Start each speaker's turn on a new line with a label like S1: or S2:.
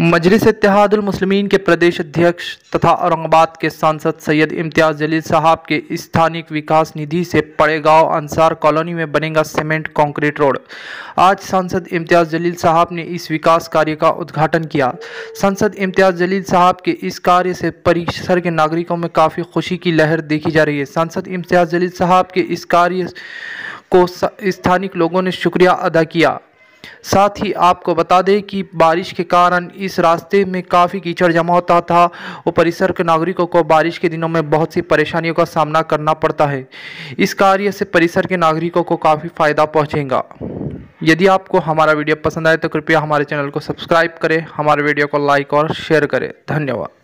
S1: मजलिस इतिहादुलमसलमिन के प्रदेश अध्यक्ष तथा औरंगाबाद के सांसद सैयद इम्तियाज़ जलील साहब के स्थानिक विकास निधि से पड़े गाँव अंसार कॉलोनी में बनेगा सीमेंट कंक्रीट रोड। आज सांसद इम्तियाज़ जलील साहब ने इस विकास कार्य का उद्घाटन किया। सांसद इम्तियाज़ जलील साहब के इस कार्य से परिसर के नागरिकों में काफ़ी खुशी की लहर देखी जा रही है। सांसद इम्तियाज़ जलील साहब के इस कार्य को स्थानिक लोगों ने शुक्रिया अदा किया। साथ ही आपको बता दें कि बारिश के कारण इस रास्ते में काफ़ी कीचड़ जमा होता था और परिसर के नागरिकों को बारिश के दिनों में बहुत सी परेशानियों का सामना करना पड़ता है। इस कार्य से परिसर के नागरिकों को काफ़ी फ़ायदा पहुँचेगा। यदि आपको हमारा वीडियो पसंद आए तो कृपया हमारे चैनल को सब्सक्राइब करें, हमारे वीडियो को लाइक और शेयर करें। धन्यवाद।